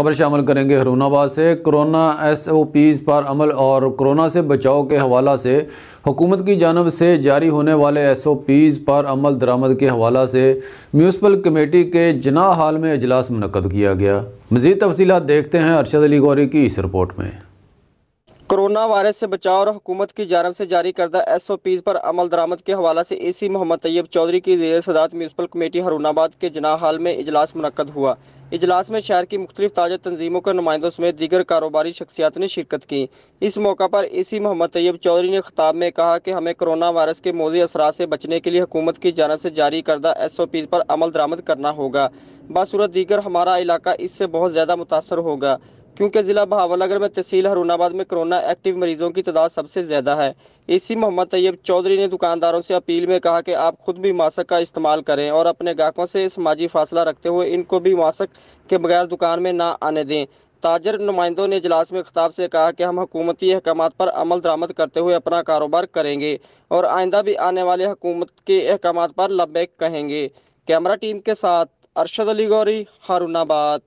खबर शामिल करेंगे हरूनाबाद से। कोरोना एस ओ पीज़ पर अमल और कोरोना से बचाव के हवाला से। हुकूमत की जानब से जारी होने वाले एस ओ पीज़ पर अमल दरामद के हवाला से म्यूनसिपल कमेटी के जना हाल में अजलास मनकद किया गया। मज़ीद तफसीत देखते हैं अरशद अली गौरी की इस रिपोर्ट में। कोरोना वायरस से बचाव और हुकूमत की जानब से जारी करदा एस ओ पी पर अमल दरामद के हवाला से ए सी मोहम्मद तैयब चौधरी की जेर सदात म्यूनसिपल कमेटी हरूनाबाद के जना हाल में इजलास मनद हुआ। इजलास में शहर की मुख्तलिफ़ ताज़ा तंजीमों के नुमाइंदों समेत दीगर कारोबारी शख्सियात ने शिरकत की। इस मौका पर ए सी मोहम्मद तैयब चौधरी ने खिताब में कहा कि हमें कोरोना वायरस के मोजी असरा से बचने के लिए हुकूमत की जानब से जारी करदा एस ओ पी पर अमल दरामद करना होगा। बासूरत दीगर हमारा इलाका इससे बहुत ज़्यादा मुतासर होगा। क्योंकि ज़िला बहावलनगर में तहसील हरूनाबाद में कोरोना एक्टिव मरीजों की तादाद सबसे ज़्यादा है। एसी मोहम्मद तैयब चौधरी ने दुकानदारों से अपील में कहा कि आप खुद भी मास्क का इस्तेमाल करें और अपने ग्राहकों से समाजी फासला रखते हुए इनको भी मास्क के बगैर दुकान में ना आने दें। ताजर नुमाइंदों ने इजलास में खिताब से कहा कि हम हुकूमती अहकाम पर अमल दरामद करते हुए अपना कारोबार करेंगे और आइंदा भी आने वाले हुकूमत के अहकाम पर लबैक कहेंगे। कैमरा टीम के साथ अरशद अली गौरी हारूनाबाद